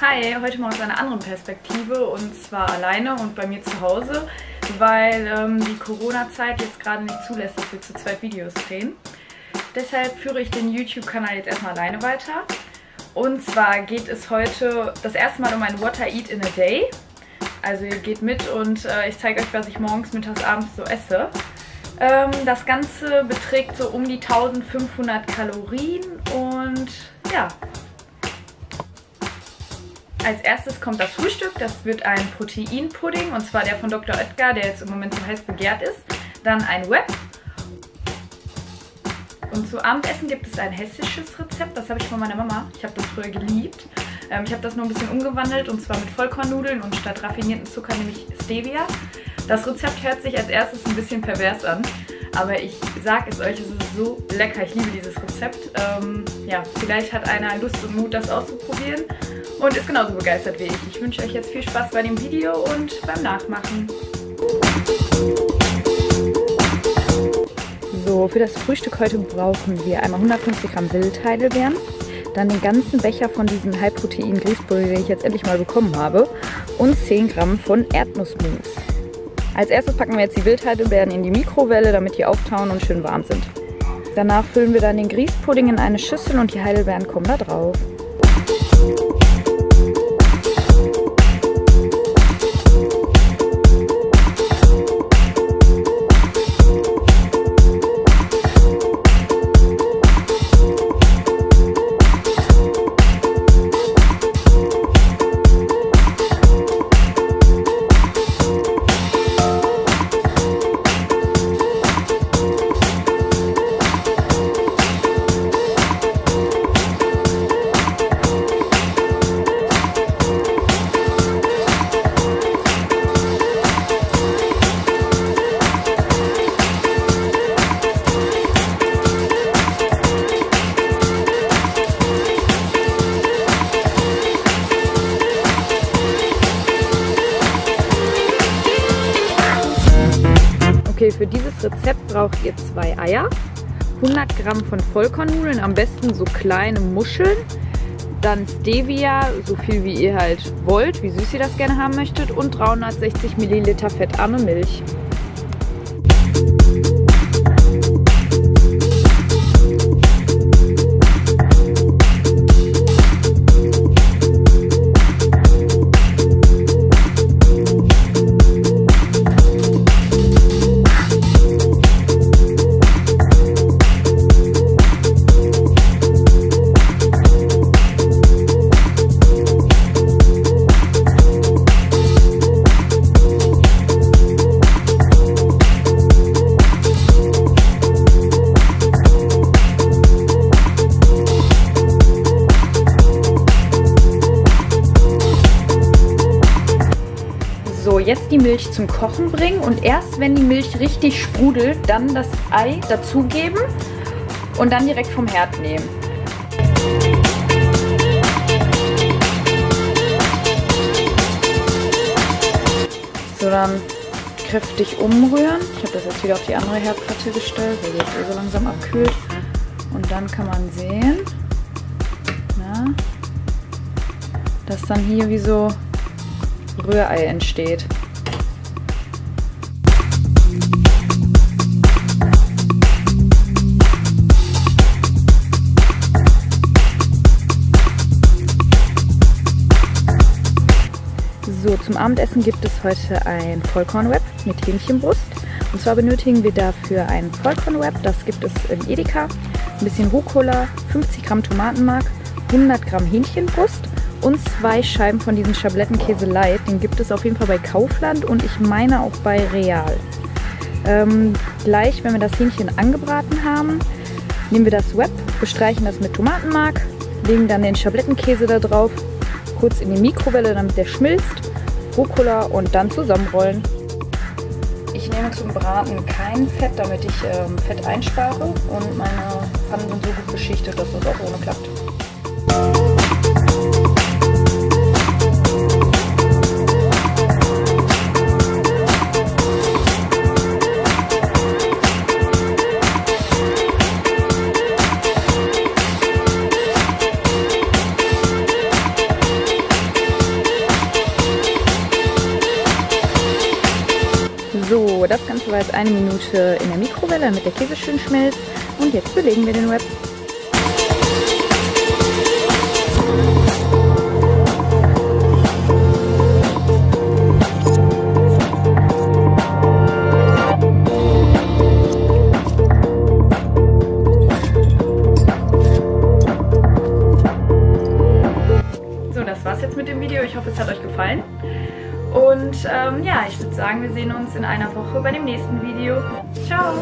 Hi, heute mal aus einer anderen Perspektive und zwar alleine und bei mir zu Hause, weil ähm, die Corona-Zeit jetzt gerade nicht zulässt, dass wir zu zweit Videos drehen. Deshalb führe ich den YouTube-Kanal jetzt erstmal alleine weiter. Und zwar geht es heute das erste Mal um ein What I Eat in a Day. Also ihr geht mit und äh, ich zeige euch, was ich morgens, mittags, abends so esse. Ähm, das Ganze beträgt so um die 1500 Kalorien und ja, als erstes kommt das Frühstück. Das wird ein Proteinpudding und zwar der von Dr. Oetker, der jetzt im Moment so heiß begehrt ist. Dann ein Web. Und zu Abendessen gibt es ein hessisches Rezept. Das habe ich von meiner Mama. Ich habe das früher geliebt. Ähm, ich habe das nur ein bisschen umgewandelt und zwar mit Vollkornnudeln und statt raffinierten Zucker nämlich Stevia. Das Rezept hört sich als erstes ein bisschen pervers an. Aber ich sage es euch, es ist so lecker. Ich liebe dieses Rezept. Ähm, ja, vielleicht hat einer Lust und Mut, das auszuprobieren und ist genauso begeistert wie ich. Ich wünsche euch jetzt viel Spaß bei dem Video und beim Nachmachen. So, für das Frühstück heute brauchen wir einmal 150 Gramm Wildheidelbeeren, dann den ganzen Becher von diesen High-Protein Grießbrühe, den ich jetzt endlich mal bekommen habe, und 10 Gramm von Erdnussmus. Als erstes packen wir jetzt die Wildheidelbeeren in die Mikrowelle, damit die auftauen und schön warm sind. Danach füllen wir dann den Grießpudding in eine Schüssel und die Heidelbeeren kommen da drauf. Okay, für dieses Rezept braucht ihr zwei Eier, 100 Gramm von Vollkornnudeln, am besten so kleine Muscheln, dann Stevia, so viel wie ihr halt wollt, wie süß ihr das gerne haben möchtet. Und 360 Milliliter fettarme Milch. Jetzt die Milch zum Kochen bringen und erst wenn die Milch richtig sprudelt, dann das Ei dazugeben und dann direkt vom Herd nehmen. So, dann kräftig umrühren. Ich habe das jetzt wieder auf die andere Herdplatte gestellt, weil die jetzt eh so langsam abkühlt. Und dann kann man sehen, na, dass dann hier wie so Rührei entsteht. Abendessen gibt es heute ein Vollkornwrap mit Hähnchenbrust. Und zwar benötigen wir dafür ein Vollkornwrap, das gibt es im Edeka, ein bisschen Rucola, 50 Gramm Tomatenmark, 100 Gramm Hähnchenbrust und zwei Scheiben von diesem Schablettenkäse Light. Den gibt es auf jeden Fall bei Kaufland und ich meine auch bei Real. Ähm, gleich, wenn wir das Hähnchen angebraten haben, nehmen wir das Wrap, bestreichen das mit Tomatenmark, legen dann den Schablettenkäse da drauf, kurz in die Mikrowelle, damit der schmilzt, Rucola und dann zusammenrollen. Ich nehme zum Braten kein Fett, damit ich ähm, Fett einspare und meine Pfannen sind so gut beschichtet, dass das auch ohne klappt. Jetzt eine Minute in der Mikrowelle, damit der Käse schön schmilzt. Und jetzt belegen wir den Wrap. So, das war's jetzt mit dem Video. Ich hoffe, es hat euch gefallen. Und ähm, ja, ich würde sagen, wir sehen uns in einer Woche bei dem nächsten Video. Ciao!